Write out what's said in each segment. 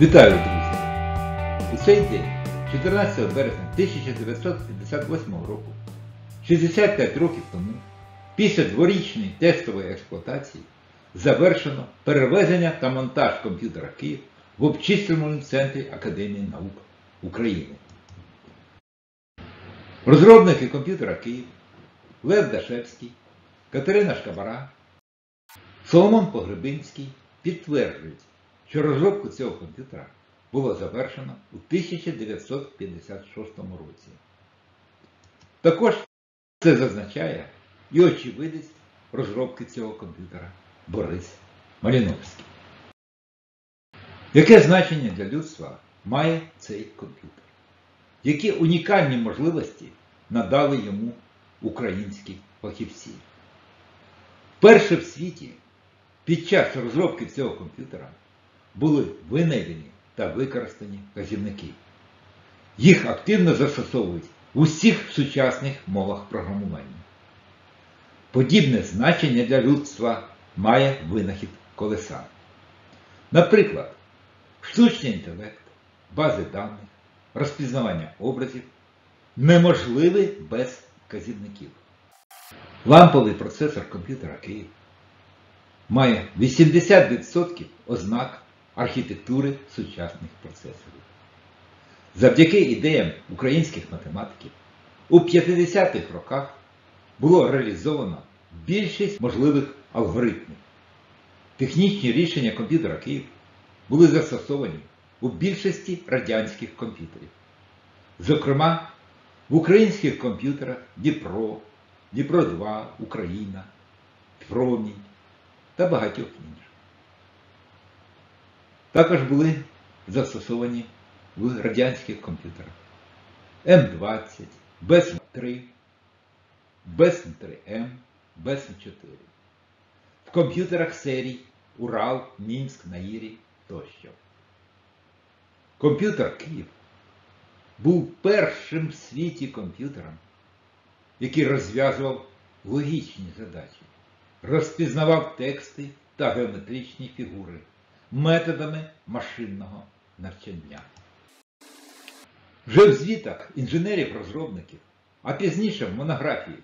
Вітаю, друзі! У цей день, 14 березня 1958 року, 65 років тому, після дворічної тестової експлуатації, завершено перевезення та монтаж комп'ютера Київ в обчислювальному центрі Академії наук України. Розробники комп'ютера Київ Лев Дашевський, Катерина Шкабара, Соломон Погребинський підтверджують, що розробку цього комп'ютера було завершено у 1956 році. Також це зазначає і очевидець розробки цього комп'ютера Борис Маліновський. Яке значення для людства має цей комп'ютер? Які унікальні можливості надали йому українські фахівці? Вперше в світі під час розробки цього комп'ютера були винайдені та використані казівники. Їх активно застосовують в усіх сучасних мовах програмування. Подібне значення для людства має винахід колеса. Наприклад, штучний інтелект, бази даних, розпізнавання образів неможливі без вказівників. Ламповий процесор комп'ютера Київ має 80% ознак архітектури сучасних процесорів. Завдяки ідеям українських математиків у 50-х роках було реалізовано більшість можливих алгоритмів. Технічні рішення комп'ютера Київ були застосовані у більшості радянських комп'ютерів. Зокрема, в українських комп'ютерах Дніпро, Дніпро 2, Україна, Промінь та багатьох інших. Також були застосовані в радянських комп'ютерах М20, БЕС-3, БЕС-3М, БЕС-4. В комп'ютерах серій Урал, Мінськ, Наїрі тощо. Комп'ютер Київ був першим в світі комп'ютером, який розв'язував логічні задачі, розпізнавав тексти та геометричні фігури методами машинного навчання. Вже в звітах інженерів-розробників, а пізніше в монографії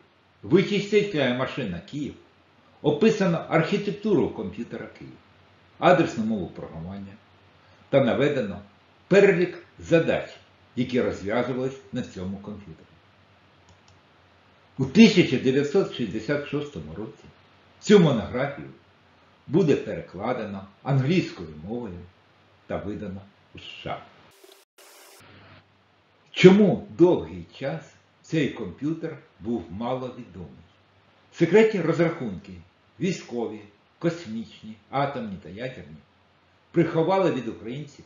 Вичислительна машина Київ описано архітектуру комп'ютера Київ, адресну мову програмування та наведено перелік задач, які розв'язувались на цьому комп'ютері. У 1966 році цю монографію буде перекладено англійською мовою та видано у США. Чому довгий час цей комп'ютер був маловідомий? Секретні розрахунки військові, космічні, атомні та ядерні приховали від українців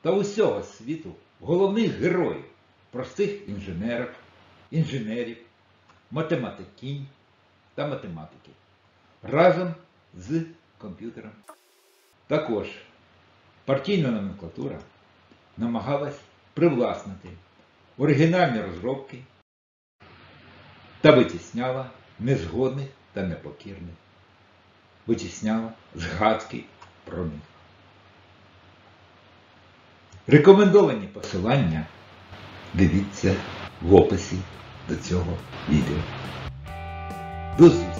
та усього світу головних героїв, простих інженерів, інженерів, математикінь та математиків разом з комп'ютером. Також партійна номенклатура намагалась привласнити оригінальні розробки та витісняла незгодних та непокірних. Витісняла згадки про них. Рекомендовані посилання дивіться в описі до цього відео. До зустрічі!